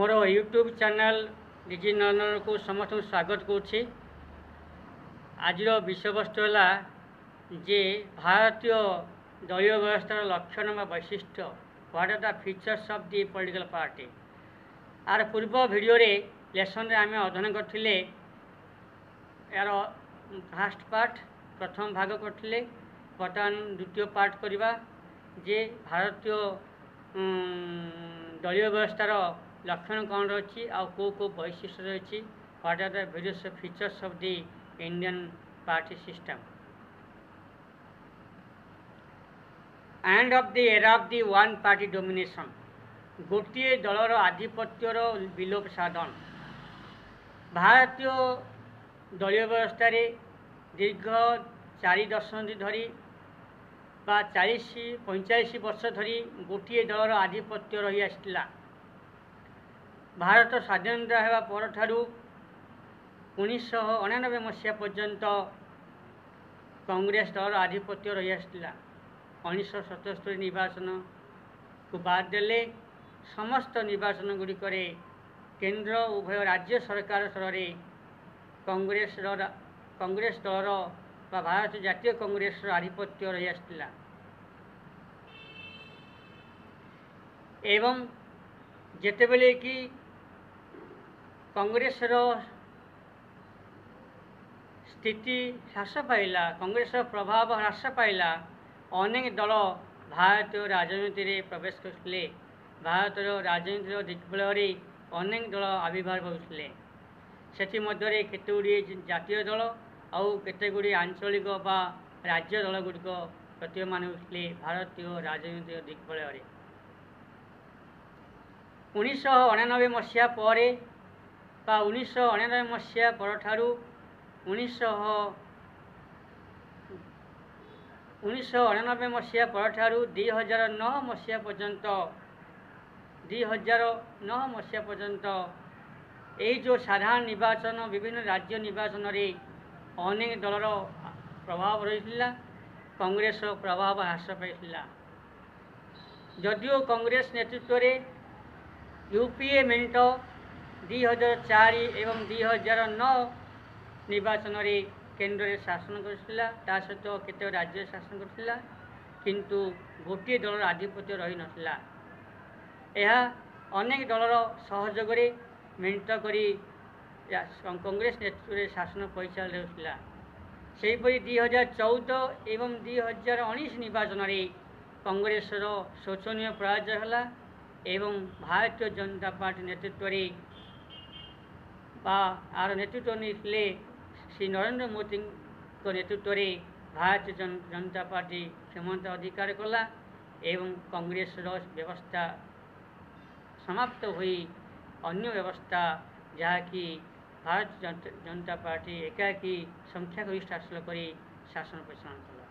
ମୋର YouTube channel DG ନନ୍ଦନକୁ ସମସ୍ତଙ୍କୁ ସ୍ୱାଗତ କରୁଛି। ଆଜିର ବିଷୟବସ୍ତୁ ହେଲା ଯେ ଭାରତୀୟ ଦଳୀୟ ବ୍ୟବସ୍ଥାର ଲକ୍ଷଣ ବା ବୈଶିଷ୍ଟ୍ୟ। What are the features of the political party ଆର ପୂର୍ବ ଭିଡ଼ିଓରେ ଲେସନ୍ରେ ଆମେ ଅଧ୍ୟୟନ କରିଥିଲେ ଏହାର ଫାଷ୍ଟ ପାର୍ଟ ପ୍ରଥମ ଭାଗ କରିଥିଲେ ବର୍ତ୍ତମାନ ଦ୍ୱିତୀୟ ପାର୍ଟ କରିବା ଯେ ଭାରତୀୟ ଦଳୀୟ ବ୍ୟବସ୍ଥାର ଲକ୍ଷଣ କ'ଣ ରହିଛି? ଆଉ କେଉଁ କେଉଁ ବୈଶିଷ୍ଟ୍ୟ ରହିଛି? What are the various features of the Indian party system and of the era of the one party dominance ଗୋଟିଏ ଦଳର ଆଧିପତ୍ୟର ବିଲୋପ ସାଧନ। ଭାରତୀୟ ଦଳୀୟ ବ୍ୟବସ୍ଥାରେ ଦୀର୍ଘ ଚାରି ଦଶନ୍ଧି ଧରି ବା ଚାଳିଶ ପଇଁଚାଳିଶ ବର୍ଷ ଧରି ଗୋଟିଏ ଦଳର ଆଧିପତ୍ୟ ରହିଆସିଥିଲା। ଭାରତ ସ୍ୱାଧୀନତା ହେବା ପରଠାରୁ ଉଣେଇଶହ ଅଣାନବେ ମସିହା ପର୍ଯ୍ୟନ୍ତ କଂଗ୍ରେସ ଦଳର ଆଧିପତ୍ୟ ରହିଆସିଥିଲା ଉଣେଇଶହ ସତସ୍ତରୀ ନିର୍ବାଚନକୁ ବାଦ ଦେଲେ ସମସ୍ତ ନିର୍ବାଚନ ଗୁଡ଼ିକରେ କେନ୍ଦ୍ର ଉଭୟ ରାଜ୍ୟ ସରକାର ସ୍ତରରେ କଂଗ୍ରେସର କଂଗ୍ରେସ ଦଳର ବା ଭାରତ ଜାତୀୟ କଂଗ୍ରେସର ଆଧିପତ୍ୟ ରହିଆସିଥିଲା। ଏବଂ ଯେତେବେଳେ କି କଂଗ୍ରେସର ସ୍ଥିତି ହ୍ରାସ ପାଇଲା କଂଗ୍ରେସର ପ୍ରଭାବ ହ୍ରାସ ପାଇଲା। ଅନେକ ଦଳ ଭାରତୀୟ ରାଜନୀତିରେ ପ୍ରବେଶ କରିଥିଲେ। ଭାରତର ରାଜନୀତିର ଦିଗ୍ବଳୟରେ ଅନେକ ଦଳ ଆବିର୍ଭାବ ହେଉଥିଲେ। ସେଥିମଧ୍ୟରେ କେତେ ଗୁଡ଼ିଏ ଜାତୀୟ ଦଳ ଆଉ କେତେ ଗୁଡ଼ିଏ ଆଞ୍ଚଳିକ ବା ରାଜ୍ୟ ଦଳଗୁଡ଼ିକ ପ୍ରତୀୟମାନ ହେଉଥିଲେ ଭାରତୀୟ ରାଜନୈତିକ ଦିଗ୍ବଳୟରେ ଉଣେଇଶହ ଅଣାନବେ ମସିହା ପରେ ବା ଉଣେଇଶହ ଅଣାନବେ ମସିହା ପରଠାରୁ ଉଣେଇଶହ ଉଣେଇଶହ ଅଣାନବେ ମସିହା ପରଠାରୁ ଦୁଇ ହଜାର ନଅ ମସିହା ପର୍ଯ୍ୟନ୍ତ ଦୁଇ ହଜାର ନଅ ମସିହା ପର୍ଯ୍ୟନ୍ତ ଏଇ ଯେଉଁ ସାଧାରଣ ନିର୍ବାଚନ ବିଭିନ୍ନ ରାଜ୍ୟ ନିର୍ବାଚନରେ ଅନେକ ଦଳର ପ୍ରଭାବ ରହିଥିଲା କଂଗ୍ରେସର ପ୍ରଭାବ ହ୍ରାସ ପାଇଥିଲା ଯଦିଓ କଂଗ୍ରେସ ନେତୃତ୍ୱରେ ୟୁ ପି ଏ ମେଣ୍ଟ ଦୁଇ ହଜାର ଚାରି ଏବଂ ଦୁଇ ହଜାର ନଅ ନିର୍ବାଚନରେ କେନ୍ଦ୍ରରେ ଶାସନ କରିଥିଲା ତା ସହିତ କେତେକ ରାଜ୍ୟରେ ଶାସନ କରିଥିଲା କିନ୍ତୁ ଗୋଟିଏ ଦଳର ଆଧିପତ୍ୟ ରହିନଥିଲା ଏହା ଅନେକ ଦଳର ସହଯୋଗରେ ମେଣ୍ଟ କରି କଂଗ୍ରେସ ନେତୃତ୍ୱରେ ଶାସନ ପରିଚାଳିତ ହେଉଥିଲା। ସେହିପରି ଦୁଇ ହଜାର ଚଉଦ ଏବଂ ଦୁଇ ହଜାର ଉଣେଇଶ ନିର୍ବାଚନରେ କଂଗ୍ରେସର ଶୋଚନୀୟ ପରାଜୟ ହେଲା ଏବଂ ଭାରତୀୟ ଜନତା ପାର୍ଟି ନେତୃତ୍ୱରେ ବା ଆର ନେତୃତ୍ୱ ନେଇଥିଲେ ଶ୍ରୀ ନରେନ୍ଦ୍ର ମୋଦିଙ୍କ ନେତୃତ୍ୱରେ ଭାରତୀୟ ଜନତା ପାର୍ଟି କ୍ଷମତା ଅଧିକାର କଲା ଏବଂ କଂଗ୍ରେସର ବ୍ୟବସ୍ଥା ସମାପ୍ତ ହୋଇ ଅନ୍ୟ ବ୍ୟବସ୍ଥା ଯାହାକି ଭାରତୀୟ ଜନତା ପାର୍ଟି ଏକାକୀ ସଂଖ୍ୟାଗରିଷ୍ଠ ହାସଲ କରି ଶାସନ ପରିଚାଳନା କଲା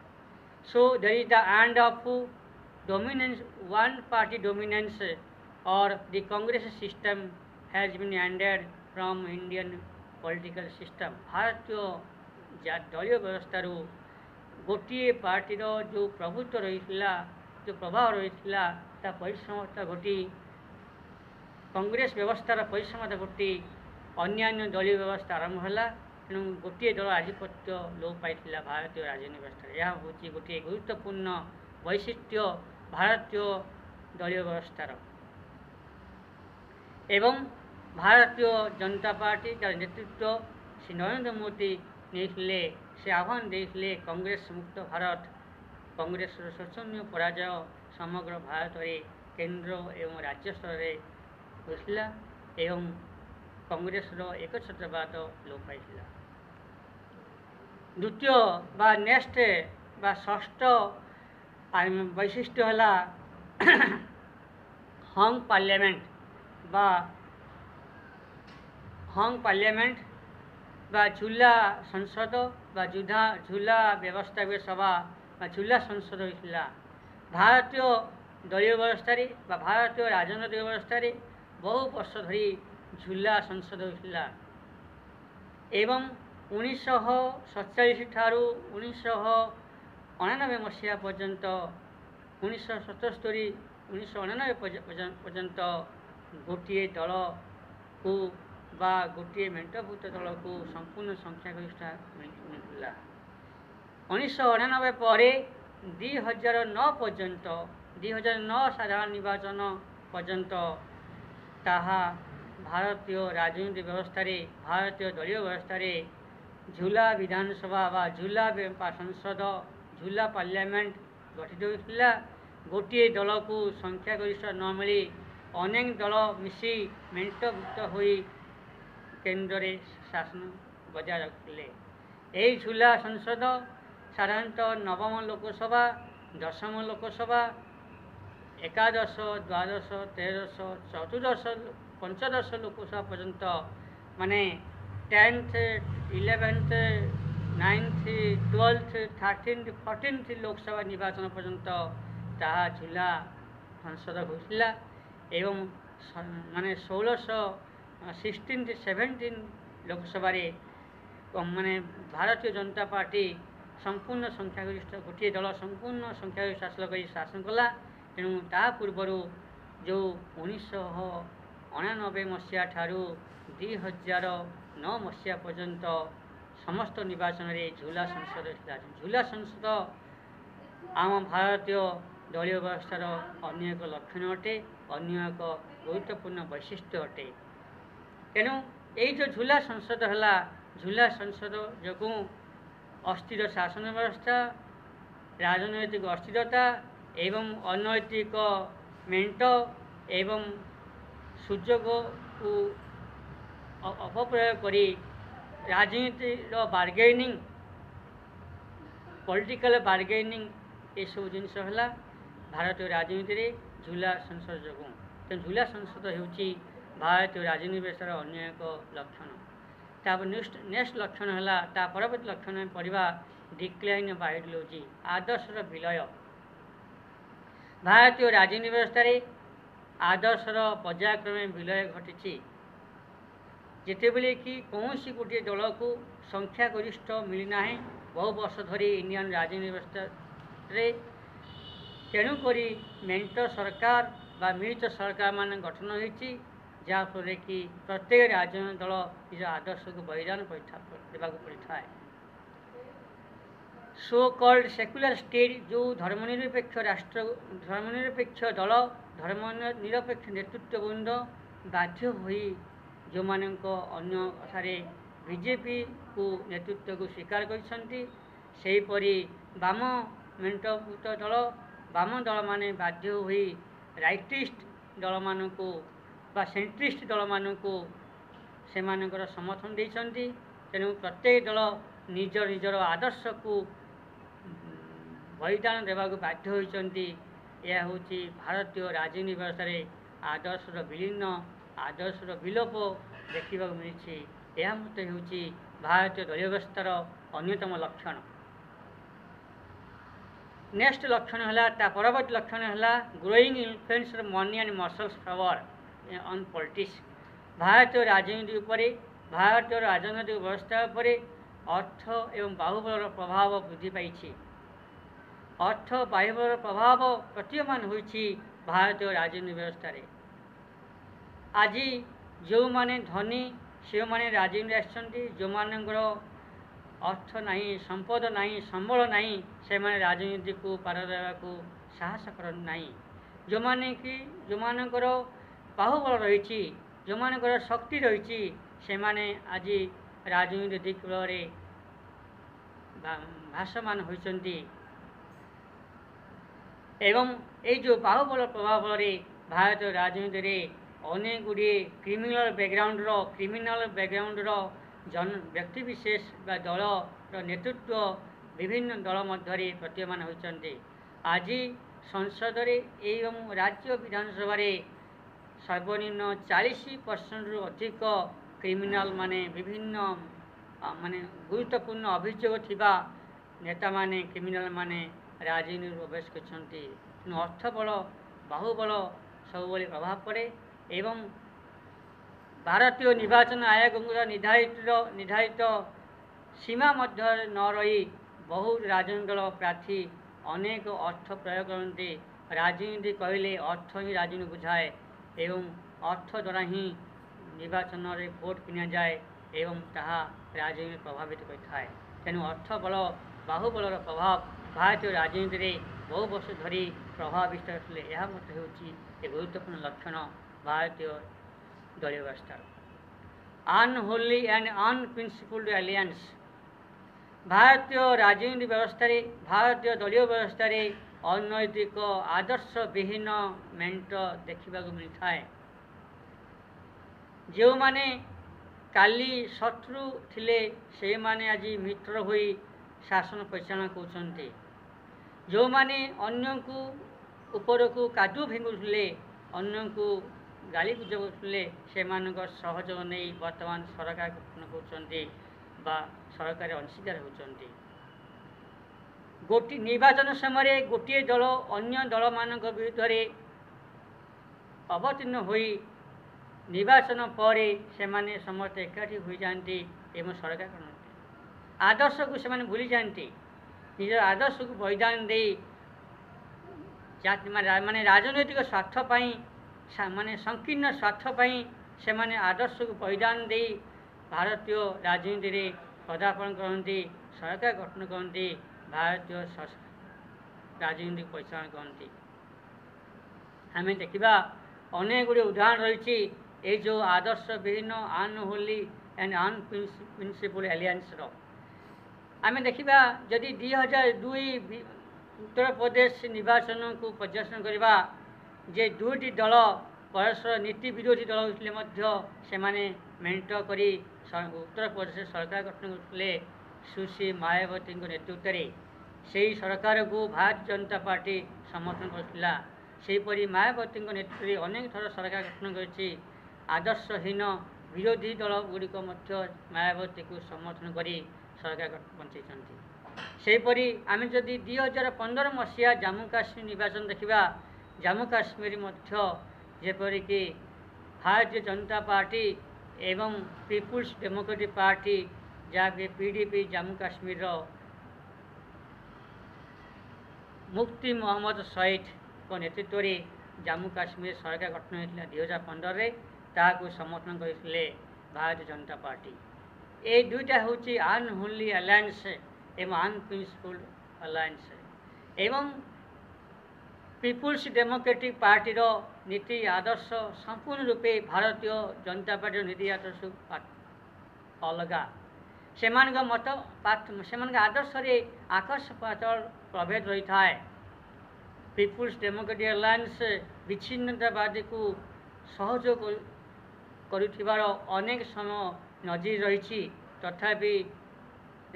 so there is the end of dominance one party dominance or the congress system has been ended from indian political system. ଭାରତୀୟ ଦଳୀୟ ବ୍ୟବସ୍ଥାରୁ ଗୋଟିଏ ପାର୍ଟିର ଯେଉଁ ପ୍ରଭୁତ୍ୱ ରହିଥିଲା ଯେଉଁ ପ୍ରଭାବ ରହିଥିଲା ତା ପରିସମତା ଘଟି କଂଗ୍ରେସ ବ୍ୟବସ୍ଥାର ପରିସମତା ଘଟି ଅନ୍ୟାନ୍ୟ ଦଳୀୟ ବ୍ୟବସ୍ଥା ଆରମ୍ଭ ହେଲା ତେଣୁ ଗୋଟିଏ ଦଳ ଆଧିପତ୍ୟ ଲୋପ ପାଇଥିଲା ଭାରତୀୟ ରାଜନୀତି ବ୍ୟବସ୍ଥାରେ ଏହା ହେଉଛି ଗୋଟିଏ ଗୁରୁତ୍ୱପୂର୍ଣ୍ଣ ବୈଶିଷ୍ଟ୍ୟ ଭାରତୀୟ ଦଳୀୟ ବ୍ୟବସ୍ଥାର ଏବଂ ଭାରତୀୟ ଜନତା ପାର୍ଟି ଯାର ନେତୃତ୍ୱ ଶ୍ରୀ ନରେନ୍ଦ୍ର ମୋଦି ନେଇଥିଲେ ସେ ଆହ୍ୱାନ ଦେଇଥିଲେ କଂଗ୍ରେସ ମୁକ୍ତ ଭାରତ କଂଗ୍ରେସର ଶୋଚନୀୟ ପରାଜୟ ସମଗ୍ର ଭାରତରେ କେନ୍ଦ୍ର ଏବଂ ରାଜ୍ୟ ସ୍ତରରେ ହୋଇଥିଲା ଏବଂ କଂଗ୍ରେସର ଏକଛତ୍ରବାଦ ଲୋପ ପାଇଥିଲା ଦ୍ୱିତୀୟ ବା ନେକ୍ସଟ ବା ଷଷ୍ଠ ବୈଶିଷ୍ଟ୍ୟ ହେଲା ହଙ୍ଗ ପାର୍ଲିଆମେଣ୍ଟ ବା ହଙ୍ଗ ପାର୍ଲିଆମେଣ୍ଟ ବା ଝୁଲା ସଂସଦ ବା ଯୁଧା ଝୁଲା ବ୍ୟବସ୍ଥାପିକ ସଭା ବା ଝୁଲା ସଂସଦ ହୋଇଥିଲା ଭାରତୀୟ ଦଳୀୟ ବ୍ୟବସ୍ଥାରେ ବା ଭାରତୀୟ ରାଜନୈତିକ ବ୍ୟବସ୍ଥାରେ ବହୁ ବର୍ଷ ଧରି ଝୁଲା ସଂସଦ ହୋଇଥିଲା ଏବଂ ଉଣେଇଶହ ସତଚାଳିଶ ଠାରୁ ଉଣେଇଶହ ଅଣାନବେ ମସିହା ପର୍ଯ୍ୟନ୍ତ ଉଣେଇଶହ ସତସ୍ତରୀ ଉଣେଇଶହ ଅଣାନବେ ପର୍ଯ୍ୟନ୍ତ ଗୋଟିଏ ଦଳକୁ ବା ଗୋଟିଏ ମେଣ୍ଟଭୁକ୍ତ ଦଳକୁ ସମ୍ପୂର୍ଣ୍ଣ ସଂଖ୍ୟାଗରିଷ୍ଠ ମିଳିଥିଲା ଉଣେଇଶହ ଅଣାନବେ ପରେ ଦୁଇ ହଜାର ନଅ ପର୍ଯ୍ୟନ୍ତ ଦୁଇ ହଜାର ନଅ ସାଧାରଣ ନିର୍ବାଚନ ପର୍ଯ୍ୟନ୍ତ ତାହା ଭାରତୀୟ ରାଜନୀତି ବ୍ୟବସ୍ଥାରେ ଭାରତୀୟ ଦଳୀୟ ବ୍ୟବସ୍ଥାରେ ଝୁଲା ବିଧାନସଭା ବା ଝୁଲା ସଂସଦ ଝୁଲା ପାର୍ଲାମେଣ୍ଟ ଗଠିତ ହୋଇଥିଲା। ଗୋଟିଏ ଦଳକୁ ସଂଖ୍ୟାଗରିଷ୍ଠ ନ ମିଳି ଅନେକ ଦଳ ମିଶି ମେଣ୍ଟଭୁକ୍ତ ହୋଇ কেন্দ্রে শাসন বজায় রাখলে। এই ঝুলা সংসদ সাধারণতঃ নবম লোকসভা, দশম লোকসভা, একাদশ, দ্বাদশ, তেরশ, চতুর্দশ, পঞ্চদশ লোকসভা পর্যন্ত মানে tenth, eleventh, ninth, twelfth, thirteenth, fourteenth Lok Sabha নির্বাচন পর্যন্ত তাহা ঝুলা সংসদ ঘুষিলা। এবং মানে ষোলশ ସିକ୍ସଟିନ୍ଥ ସେଭେଣ୍ଟିନ୍ ଲୋକସଭାରେ ମାନେ ଭାରତୀୟ ଜନତା ପାର୍ଟି ସମ୍ପୂର୍ଣ୍ଣ ସଂଖ୍ୟାଗରିଷ୍ଠ ଗୋଟିଏ ଦଳ ସମ୍ପୂର୍ଣ୍ଣ ସଂଖ୍ୟାଗରିଷ୍ଠ ହାସଲ କରି ଶାସନ କଲା ତେଣୁ ତା ପୂର୍ବରୁ ଯେଉଁ ଉଣେଇଶହ ଅଣାନବେ ମସିହା ଠାରୁ ଦୁଇ ହଜାର ନଅ ମସିହା ପର୍ଯ୍ୟନ୍ତ ସମସ୍ତ ନିର୍ବାଚନରେ ଝୁଲା ସଂସଦ ଥିଲା। ଝୁଲା ସଂସଦ ଆମ ଭାରତୀୟ ଦଳୀୟ ବ୍ୟବସ୍ଥାର ଅନ୍ୟ ଏକ ଲକ୍ଷଣ ଅଟେ ଅନ୍ୟ ଏକ ଗୁରୁତ୍ୱପୂର୍ଣ୍ଣ ବୈଶିଷ୍ଟ୍ୟ ଅଟେ। ତେଣୁ ଏଇ ଯେଉଁ ଝୁଲା ସଂସଦ ହେଲା ଝୁଲା ସଂସଦ ଯୋଗୁଁ ଅସ୍ଥିର ଶାସନ ବ୍ୟବସ୍ଥା ରାଜନୈତିକ ଅସ୍ଥିରତା ଏବଂ ଅନୈତିକ ମେଣ୍ଟ ଏବଂ ସୁଯୋଗକୁ ଅପପ୍ରୟୋଗ କରି ରାଜନୀତିର ବାର୍ଗେନିଂ ପଲିଟିକାଲ ବାର୍ଗେନିଂ ଏସବୁ ଜିନିଷ ହେଲା ଭାରତୀୟ ରାଜନୀତିରେ ଝୁଲା ସଂସଦ ଯୋଗୁଁ। ତେଣୁ ଝୁଲା ସଂସଦ ହେଉଛି ଭାରତୀୟ ରାଜନୀତି ବ୍ୟବସ୍ଥାର ଅନ୍ୟ ଏକ ଲକ୍ଷଣ। ତାପରେ ନେକ୍ସଟ ନେକ୍ସଟ ଲକ୍ଷଣ ହେଲା ତା ପରବର୍ତ୍ତୀ ଲକ୍ଷଣ ପଢ଼ିବା ଡିକ୍ଲାଇନ୍ ଅଫ୍ ଆଇଡ଼ିଓଲୋଜି ଆଦର୍ଶର ବିଲୟ। ଭାରତୀୟ ରାଜନୀତି ବ୍ୟବସ୍ଥାରେ ଆଦର୍ଶର ପର୍ଯ୍ୟାୟକ୍ରମେ ବିଲୟ ଘଟିଛି। ଯେତେବେଳେ କି କୌଣସି ଗୋଟିଏ ଦଳକୁ ସଂଖ୍ୟାଗରିଷ୍ଠ ମିଳିନାହିଁ ବହୁ ବର୍ଷ ଧରି ଇଣ୍ଡିଆନ୍ ରାଜନୀତି ବ୍ୟବସ୍ଥାରେ ତେଣୁକରି ମେଣ୍ଟ ସରକାର ବା ମିଳିତ ସରକାରମାନ ଗଠନ ହୋଇଛି। ଯାହାଫଳରେ କି ପ୍ରତ୍ୟେକ ରାଜନୈତିକ ଦଳ ନିଜ ଆଦର୍ଶକୁ ବଳିଦାନ ଦେବାକୁ ପଡ଼ିଥାଏ। ସୋ କଲ୍ଡ ସେକୁଲାର ଷ୍ଟେଟ୍ ଯେଉଁ ଧର୍ମନିରପେକ୍ଷ ରାଷ୍ଟ୍ର ଧର୍ମନିରପେକ୍ଷ ଦଳ ଧର୍ମ ନିରପେକ୍ଷ ନେତୃତ୍ୱବୃନ୍ଦ ବାଧ୍ୟ ହୋଇ ଯେଉଁମାନଙ୍କ ଅନ୍ୟ କଥାରେ ବିଜେପିକୁ ନେତୃତ୍ୱକୁ ସ୍ୱୀକାର କରିଛନ୍ତି ସେହିପରି ବାମ ମେଣ୍ଟଭୁକ୍ତ ଦଳ ବାମ ଦଳମାନେ ବାଧ୍ୟ ହୋଇ ରାଇଟିଷ୍ଟ ଦଳମାନଙ୍କୁ ବା ସେଣ୍ଟ୍ରିଷ୍ଟ ଦଳମାନଙ୍କୁ ସେମାନଙ୍କର ସମର୍ଥନ ଦେଇଛନ୍ତି। ତେଣୁ ପ୍ରତ୍ୟେକ ଦଳ ନିଜ ନିଜର ଆଦର୍ଶକୁ ବଳିଦାନ ଦେବାକୁ ବାଧ୍ୟ ହୋଇଛନ୍ତି। ଏହା ହେଉଛି ଭାରତୀୟ ରାଜନୀତି ବ୍ୟବସ୍ଥାରେ ଆଦର୍ଶର ବିଲୀନ ଆଦର୍ଶର ବିଲୋପ ଦେଖିବାକୁ ମିଳିଛି। ଏହା ମଧ୍ୟ ହେଉଛି ଭାରତୀୟ ଦଳୀୟ ବ୍ୟବସ୍ଥାର ଅନ୍ୟତମ ଲକ୍ଷଣ। ନେକ୍ସଟ ଲକ୍ଷଣ ହେଲା ତା ପରବର୍ତ୍ତୀ ଲକ୍ଷଣ ହେଲା growing influence money and muscles power on politics ଭାରତୀୟ ରାଜନୀତି ଉପରେ ଭାରତୀୟ ରାଜନୈତିକ ବ୍ୟବସ୍ଥା ଉପରେ ଅର୍ଥ ଏବଂ ବାହୁବଳର ପ୍ରଭାବ ବୃଦ୍ଧି ପାଇଛି ଅର୍ଥ ବାହୁବଳର ପ୍ରଭାବ ପ୍ରତୀୟମାନ ହୋଇଛି ଭାରତୀୟ ରାଜନୀତି ବ୍ୟବସ୍ଥାରେ ଆଜି ଯେଉଁମାନେ ଧନୀ ଯେଉଁମାନେ ରାଜନୀତି ଆସିଛନ୍ତି ଯେଉଁମାନଙ୍କର ଅର୍ଥ ନାହିଁ ସମ୍ପଦ ନାହିଁ ସମ୍ବଳ ନାହିଁ ସେମାନେ ରାଜନୀତିକୁ ପାର ଦେବାକୁ ସାହସ କରନ୍ତି ନାହିଁ ଯେଉଁମାନେ କି ଯେଉଁମାନଙ୍କର ବାହୁବଳ ରହିଛି ଯେଉଁମାନଙ୍କର ଶକ୍ତି ରହିଛି ସେମାନେ ଆଜି ରାଜନୀତି ଦିଗରେ ଭାସମାନ ହୋଇଛନ୍ତି। ଏବଂ ଏଇ ଯେଉଁ ବାହୁବଳ ପ୍ରଭାବରେ ଭାରତୀୟ ରାଜନୀତିରେ ଅନେକ ଗୁଡ଼ିଏ କ୍ରିମିନାଲ ବ୍ୟାକଗ୍ରାଉଣ୍ଡର କ୍ରିମିନାଲ ବ୍ୟାକଗ୍ରାଉଣ୍ଡର ଜନ ବ୍ୟକ୍ତିବିଶେଷ ବା ଦଳର ନେତୃତ୍ୱ ବିଭିନ୍ନ ଦଳ ମଧ୍ୟରେ ପ୍ରତୀୟମାନ ହୋଇଛନ୍ତି। ଆଜି ସଂସଦରେ ଏବଂ ରାଜ୍ୟ ବିଧାନସଭାରେ ସର୍ବନିମ୍ନ ଚାଳିଶ ପରସେଣ୍ଟରୁ ଅଧିକ କ୍ରିମିନାଲ ମାନେ ବିଭିନ୍ନ ମାନେ ଗୁରୁତ୍ୱପୂର୍ଣ୍ଣ ଅଭିଯୋଗ ଥିବା ନେତାମାନେ କ୍ରିମିନାଲ ମାନେ ରାଜନୀତିରୁ ପ୍ରବେଶ କରିଛନ୍ତି ତେଣୁ ଅର୍ଥବଳ ବାହୁବଳ ସବୁବେଳେ ପ୍ରଭାବ ପଡ଼େ ଏବଂ ଭାରତୀୟ ନିର୍ବାଚନ ଆୟୋଗଙ୍କର ନିର୍ଦ୍ଧାରିତ ନିର୍ଦ୍ଧାରିତ ସୀମା ମଧ୍ୟରେ ନ ରହି ବହୁ ରାଜନୈତିକ ଦଳ ପ୍ରାର୍ଥୀ ଅନେକ ଅର୍ଥ ପ୍ରୟୋଗ କରନ୍ତି ରାଜନୀତି କହିଲେ ଅର୍ଥ ହିଁ ରାଜନୀତି ବୁଝାଏ। ଏବଂ ଅର୍ଥ ଦ୍ୱାରା ହିଁ ନିର୍ବାଚନରେ ଭୋଟ କିଣାଯାଏ ଏବଂ ତାହା ରାଜନୀତି ପ୍ରଭାବିତ କରିଥାଏ ତେଣୁ ଅର୍ଥ ବଳ ବାହୁବଳର ପ୍ରଭାବ ଭାରତୀୟ ରାଜନୀତିରେ ବହୁ ବର୍ଷ ଧରି ପ୍ରଭାବ ବିସ୍ତାର ଥିଲେ ଏହା ମଧ୍ୟ ହେଉଛି ଏକ ଗୁରୁତ୍ୱପୂର୍ଣ୍ଣ ଲକ୍ଷଣ ଭାରତୀୟ ଦଳୀୟ ବ୍ୟବସ୍ଥାର ଅନହୋଲି ଆଣ୍ଡ ଅନପ୍ରିନ୍ସିପଲ୍ଡ ଆଲିଆନ୍ସ ଭାରତୀୟ ରାଜନୀତି ବ୍ୟବସ୍ଥାରେ ଭାରତୀୟ ଦଳୀୟ ବ୍ୟବସ୍ଥାରେ ଅନୈତିକ ଆଦର୍ଶବିହୀନ ମେଣ୍ଟ ଦେଖିବାକୁ ମିଳିଥାଏ। ଯେଉଁମାନେ କାଲି ଶତ୍ରୁ ଥିଲେ ସେମାନେ ଆଜି ମିତ୍ର ହୋଇ ଶାସନ ପରିଚାଳନା କରୁଛନ୍ତି। ଯେଉଁମାନେ ଅନ୍ୟଙ୍କୁ ଉପରକୁ କାଦୁ ଭେଙ୍ଗୁଥିଲେ ଅନ୍ୟଙ୍କୁ ଗାଳି ଗୁଜବ କରୁଥିଲେ ସେମାନଙ୍କ ସହଯୋଗ ନେଇ ବର୍ତ୍ତମାନ ସରକାର ଗଠନ କରୁଛନ୍ତି ବା ସରକାର ଅଂଶୀଦାର ହେଉଛନ୍ତି। ଗୋଟିଏ ନିର୍ବାଚନ ସମୟରେ ଗୋଟିଏ ଦଳ ଅନ୍ୟ ଦଳମାନଙ୍କ ବିରୁଦ୍ଧରେ ଅବତୀର୍ଣ୍ଣ ହୋଇ ନିର୍ବାଚନ ପରେ ସେମାନେ ସମସ୍ତେ ଏକାଠି ହୋଇଯାଆନ୍ତି ଏବଂ ସରକାର କରନ୍ତି। ଆଦର୍ଶକୁ ସେମାନେ ଭୁଲିଯାଆନ୍ତି। ନିଜର ଆଦର୍ଶକୁ ବଳିଦାନ ଦେଇ ମାନେ ରାଜନୈତିକ ସ୍ୱାର୍ଥ ପାଇଁ ମାନେ ସଂକୀର୍ଣ୍ଣ ସ୍ୱାର୍ଥ ପାଇଁ ସେମାନେ ଆଦର୍ଶକୁ ବଳିଦାନ ଦେଇ ଭାରତୀୟ ରାଜନୀତିରେ ପଦାର୍ପଣ କରନ୍ତି ସରକାର ଗଠନ କରନ୍ତି ଭାରତୀୟ ରାଜନୀତି ପରିଚାଳନା କରନ୍ତି। ଆମେ ଦେଖିବା ଅନେକ ଗୁଡ଼ିଏ ଉଦାହରଣ ରହିଛି। ଏଇ ଯେଉଁ ଆଦର୍ଶ ବିହୀନ ଅନହୋଲି ଆଣ୍ଡ ଅନପ୍ରିନ୍ସିପଲ୍ ଆଲିଆନ୍ସର ଆମେ ଦେଖିବା ଯଦି ଦୁଇ ହଜାର ଦୁଇ ଉତ୍ତରପ୍ରଦେଶ ନିର୍ବାଚନକୁ ପର୍ଯ୍ୟବେକ୍ଷଣ କରିବା ଯେ ଦୁଇଟି ଦଳ ପରସ୍ପର ନୀତି ବିରୋଧୀ ଦଳ ହୋଇଥିଲେ ମଧ୍ୟ ସେମାନେ ମେଣ୍ଟ କରି ଉତ୍ତରପ୍ରଦେଶରେ ସରକାର ଗଠନ କରୁଥିଲେ। ସୁଶ୍ରୀ ମାୟାବତୀଙ୍କ ନେତୃତ୍ୱରେ ସେହି ସରକାରକୁ ଭାରତୀୟ ଜନତା ପାର୍ଟି ସମର୍ଥନ କରିଥିଲା। ସେହିପରି ମାୟାବତୀଙ୍କ ନେତୃତ୍ୱରେ ଅନେକ ଥର ସରକାର ଗଠନ କରିଛି। ଆଦର୍ଶହୀନ ବିରୋଧୀ ଦଳଗୁଡ଼ିକ ମଧ୍ୟ ମାୟାବତୀକୁ ସମର୍ଥନ କରି ସରକାର ବଞ୍ଚାଇଛନ୍ତି। ସେହିପରି ଆମେ ଯଦି ଦୁଇ ହଜାର ପନ୍ଦର ମସିହା ଜାମ୍ମୁ କାଶ୍ମୀର ନିର୍ବାଚନ ଦେଖିବା ଜାମ୍ମୁ କାଶ୍ମୀର ମଧ୍ୟ ଯେପରିକି ଭାରତୀୟ ଜନତା ପାର୍ଟି ଏବଂ ପିପୁଲ୍ସ ଡେମୋକ୍ରାଟିକ୍ ପାର୍ଟି ଯାହାକି ପି ଡି ପି ଜାମ୍ମୁ କାଶ୍ମୀରର ମୁଫ୍ତି ମହମ୍ମଦ ସଇଦଙ୍କ ନେତୃତ୍ୱରେ ଜାମ୍ମୁ କାଶ୍ମୀର ସରକାର ଗଠନ ହୋଇଥିଲା ଦୁଇ ହଜାର ପନ୍ଦରରେ ତାହାକୁ ସମର୍ଥନ କରିଥିଲେ ଭାରତୀୟ ଜନତା ପାର୍ଟି ଏ ଦୁଇଟା ହେଉଛି ଅନହୋଲି ଆଲାଏନ୍ସ ଏବଂ ଅନପ୍ରିନ୍ସିପଲ୍ ଆଲାଏନ୍ସ ଏବଂ ପିପୁଲ୍ସ ଡେମୋକ୍ରାଟିକ୍ ପାର୍ଟିର ନୀତି ଆଦର୍ଶ ସମ୍ପୂର୍ଣ୍ଣ ରୂପେ ଭାରତୀୟ ଜନତା ପାର୍ଟିର ନୀତି ଆଦର୍ଶ ଅଲଗା ସେମାନଙ୍କ ମତ ସେମାନଙ୍କ ଆଦର୍ଶରେ ଆକାଶ ପାତଳ ପ୍ରଭେଦ ରହିଥାଏ। ପିପୁଲ୍ସ ଡେମୋକ୍ରାଟିକ୍ ଆଲାଏନ୍ସ ବିଚ୍ଛିନ୍ନତାବାଦୀକୁ ସହଯୋଗ କରୁଥିବାର ଅନେକ ସମୟ ନଜିର ରହିଛି। ତଥାପି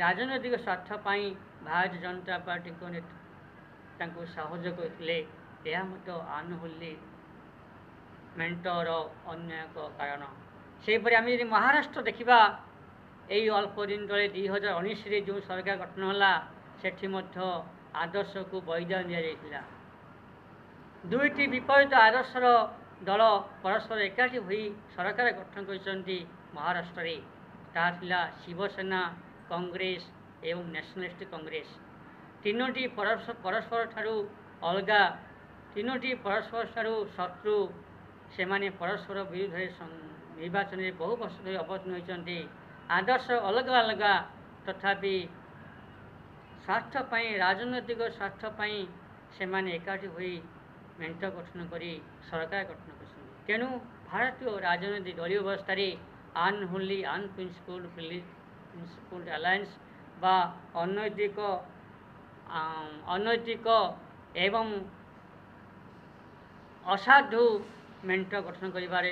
ରାଜନୈତିକ ସ୍ୱାର୍ଥ ପାଇଁ ଭାରତୀୟ ଜନତା ପାର୍ଟିଙ୍କ ତାଙ୍କୁ ସହଯୋଗ କରିଥିଲେ ଏହା ମଧ୍ୟ ଆନୁହୂଲ୍ୟ ମେଣ୍ଟର ଅନ୍ୟ ଏକ କାରଣ। ସେହିପରି ଆମେ ଯଦି ମହାରାଷ୍ଟ୍ର ଦେଖିବା ଏଇ ଅଳ୍ପ ଦିନ ତଳେ ଦୁଇ ହଜାର ଉଣେଇଶରେ ଯେଉଁ ସରକାର ଗଠନ ହେଲା ସେଠି ମଧ୍ୟ ଆଦର୍ଶକୁ ବଳିଦାନ ଦିଆଯାଇଥିଲା ଦୁଇଟି ବିପରୀତ ଆଦର୍ଶର ଦଳ ପରସ୍ପର ଏକାଠି ହୋଇ ସରକାର ଗଠନ କରିଛନ୍ତି ମହାରାଷ୍ଟ୍ରରେ ତାହା ଥିଲା ଶିବସେନା କଂଗ୍ରେସ ଏବଂ ନ୍ୟାସନାଲିଷ୍ଟ କଂଗ୍ରେସ ତିନୋଟି ପରସ୍ପର ଠାରୁ ଅଲଗା ତିନୋଟି ପରସ୍ପର ଠାରୁ ଶତ୍ରୁ ସେମାନେ ପରସ୍ପର ବିରୁଦ୍ଧରେ ନିର୍ବାଚନରେ ବହୁ ବର୍ଷ ଧରି ଅବତୀର୍ଣ୍ଣ ହୋଇଛନ୍ତି ଆଦର୍ଶ ଅଲଗା ଅଲଗା ତଥାପି ସ୍ୱାର୍ଥ ପାଇଁ ରାଜନୈତିକ ସ୍ୱାର୍ଥ ପାଇଁ ସେମାନେ ଏକାଠି ହୋଇ ମେଣ୍ଟ ଗଠନ କରି ସରକାର ଗଠନ କରିଛନ୍ତି ତେଣୁ ଭାରତୀୟ ରାଜନୀତି ଦଳୀୟ ବ୍ୟବସ୍ଥାରେ ଅନହୋଲି ଅନପ୍ରିନ୍ସିପଲ୍ଡ ପ୍ରିନ୍ସିପଲ୍ଡ ଆଲାଏନ୍ସ ବା ଅନୈତିକ ଅନୈତିକ ଏବଂ ଅସାଧୁ ମେଣ୍ଟ ଗଠନ କରିବାରେ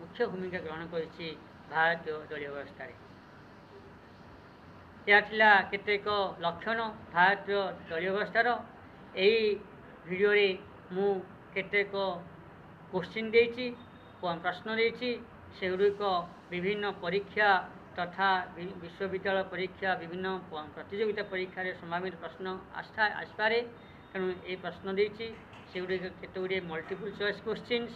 ମୁଖ୍ୟ ଭୂମିକା ଗ୍ରହଣ କରିଛି ଭାରତୀୟ ଦଳୀୟ ବ୍ୟବସ୍ଥାରେ ଏହା ଥିଲା କେତେକ ଲକ୍ଷଣ ଭାରତୀୟ ଦଳୀୟ ବ୍ୟବସ୍ଥାର ଏହି ଭିଡ଼ିଓରେ ମୁଁ କେତେକ କୋଶ୍ଚିନ୍ ଦେଇଛି ପ୍ରଶ୍ନ ଦେଇଛି। ସେଗୁଡ଼ିକ ବିଭିନ୍ନ ପରୀକ୍ଷା ତଥା ବିଶ୍ୱବିଦ୍ୟାଳୟ ପରୀକ୍ଷା ବିଭିନ୍ନ ପ୍ରତିଯୋଗିତା ପରୀକ୍ଷାରେ ସମ୍ଭାବିତ ପ୍ରଶ୍ନ ଆସିଥାଏ ଆସିପାରେ। ତେଣୁ ଏହି ପ୍ରଶ୍ନ ଦେଇଛି। ସେଗୁଡ଼ିକ କେତେ ଗୁଡ଼ିଏ ମଲ୍ଟିପୁଲ୍ ଚଏସ୍ କୋଶ୍ଚିନ୍ସ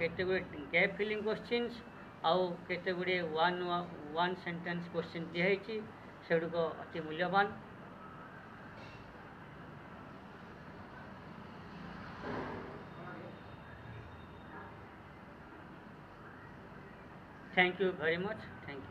କେତେ ଗୁଡ଼ିଏ ଗ୍ୟାପ୍ ଫିଲିଂ କୋଶ୍ଚିନ୍ସ ଆଉ କେତେ ଗୁଡ଼ିଏ ୱାନ୍ ୱାନ୍ ସେଣ୍ଟେନ୍ସ କୋଶ୍ଚିନ୍ ଦିଆହେଇଛି ସେଗୁଡ଼ିକ ଅତି ମୂଲ୍ୟବାନ thank you very much thank you